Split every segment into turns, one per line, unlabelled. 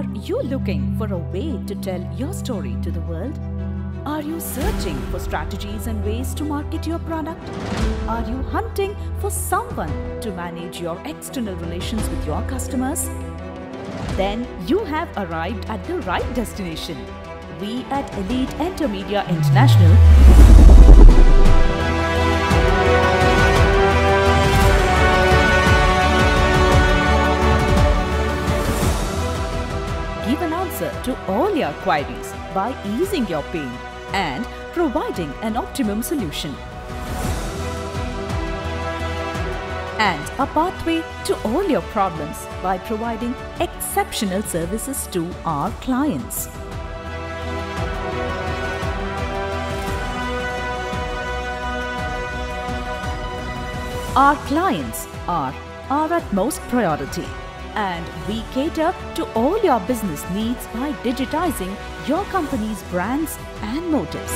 Are you looking for a way to tell your story to the world? Are you searching for strategies and ways to market your product? Are you hunting for someone to manage your external relations with your customers? Then you have arrived at the right destination. We at Elite Enter-Media International all your queries by easing your pain and providing an optimum solution. And a pathway to all your problems by providing exceptional services to our clients. Our clients are our utmost priority and we cater to all your business needs by digitizing your company's brands and motives.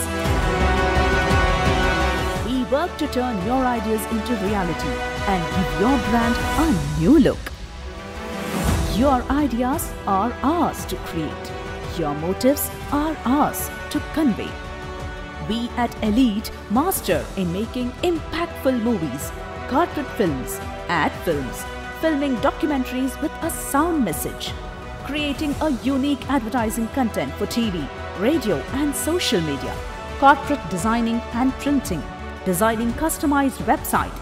We work to turn your ideas into reality and give your brand a new look. Your ideas are ours to create. Your motives are ours to convey. We at Elite master in making impactful movies, corporate films, ad films, filming documentaries with a sound message, creating a unique advertising content for TV, radio, and social media, corporate designing and printing, designing customized website.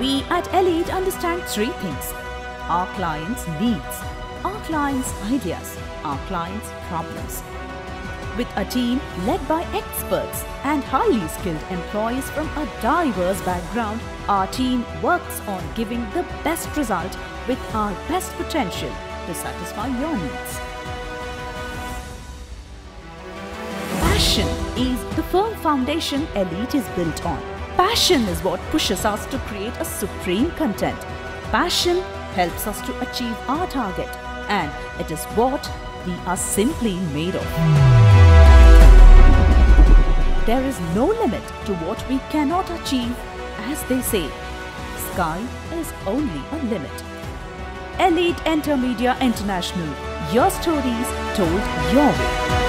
We at Elite understand three things our clients' needs, our clients' ideas, our clients' problems. With a team led by experts and highly skilled employees from a diverse background, our team works on giving the best result with our best potential to satisfy your needs. Passion is the firm foundation Elite is built on. Passion is what pushes us to create a supreme content. Passion helps us to achieve our target, and it is what we are simply made of. There is no limit to what we cannot achieve, as they say. Sky is only a limit. Elite Enter-Media International. Your stories told your way.